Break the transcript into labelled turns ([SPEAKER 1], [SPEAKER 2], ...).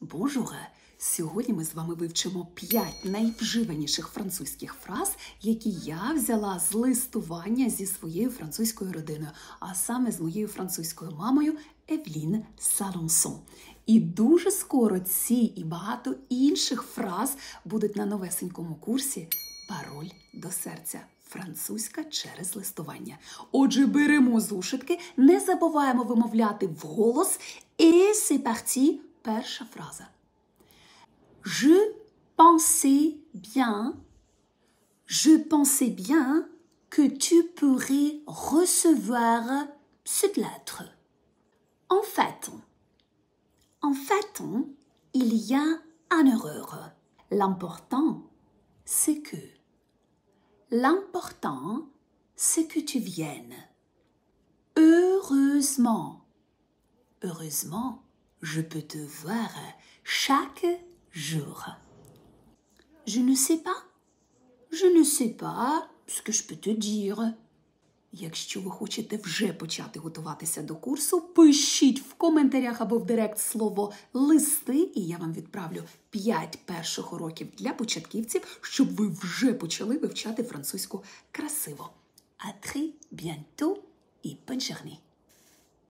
[SPEAKER 1] Bonjour! Сьогодні ми з вами вивчимо 5 найвживаніших французьких фраз, які я взяла з листування зі своєю французькою родиною, а саме з моєю французькою мамою Евлін Салонсон. І дуже скоро ці і багато інших фраз будуть на новесенькому курсі Пароль до серця. Французька через листування. Отже, беремо зушитки, не забуваємо вимовляти вголос. І c'est parti, перша фраза. Je pensais bien, je pensais bien que tu pourrais recevoir cette lettre. En fait, en fait, il y a une erreur. L'important, c'est que L'important, c'est que tu viennes. Heureusement, heureusement, je peux te voir chaque jour. Je ne sais pas, je ne sais pas ce que je peux te dire. Якщо ви хочете вже почати готуватися до курсу, пишіть в коментарях або в директ слово листи, і я вам відправлю 5 перших уроків для початківців, щоб ви вже почали вивчати французьку красиво. А très bientôt і bonne!